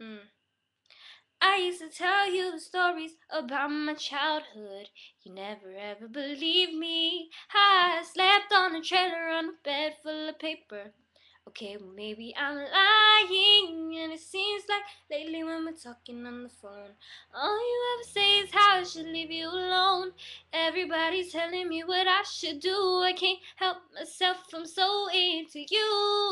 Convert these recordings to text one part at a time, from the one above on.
Mm. to tell you stories about my childhood. You never ever believe me. I slept on a trailer on a bed full of paper. Okay, well maybe I'm lying, and it seems like lately when we're talking on the phone, all you ever say is how I should leave you alone. Everybody's telling me what I should do. I can't help myself, I'm so into you.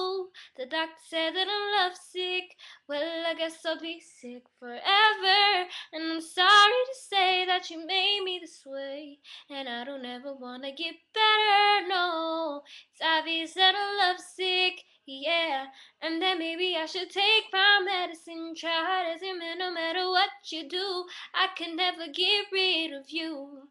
The doctor said that I'm lovesick. Well, I guess I'll be sick forever. And I'm sorry to say that you made me this way. And I don't ever wanna get better, no. It's obvious that I'm lovesick yeah. And then maybe I should take my medicine. Try it as no matter what you do, I can never get rid of you.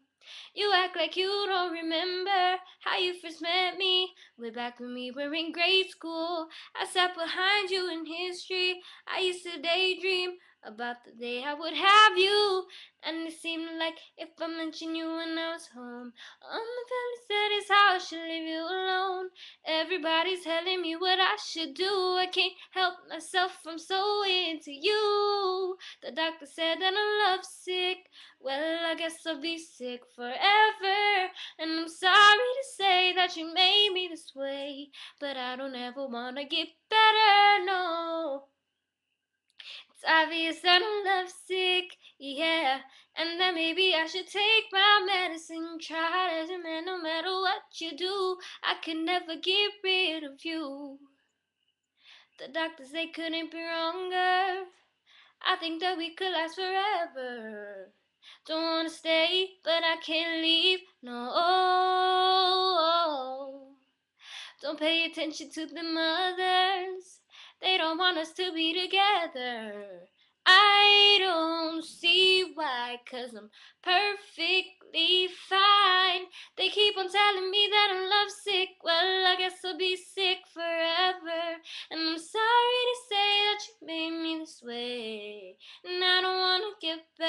You act like you don't remember how you first met me. Way back when we were in grade school, I sat behind you in history. I used to daydream about the day I would have you. And it seemed like if I mentioned you when I was home, all my family said is how I should leave you alone. Everybody's telling me what I should do. I can't help myself, I'm so into you. The doctor said that I'm. Guess I'll be sick forever. And I'm sorry to say that you made me this way. But I don't ever wanna get better, no. It's obvious that I'm lovesick, yeah. And that maybe I should take my medicine. Try a man, no matter what you do, I can never get rid of you. The doctors they couldn't be wronger. I think that we could last forever. Don't but I can't leave. No. Don't pay attention to the mothers. They don't want us to be together. I don't see why, cause I'm perfectly fine. They keep on telling me that I'm lovesick. Well, I guess I'll be sick forever. And I'm sorry to say that you made me this way. And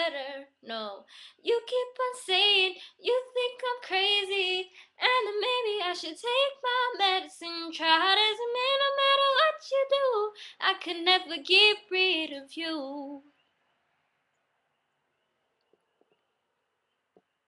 better, no. You keep on saying you think I'm crazy. And maybe I should take my medicine. Try man, no matter what you do. I could never get rid of you.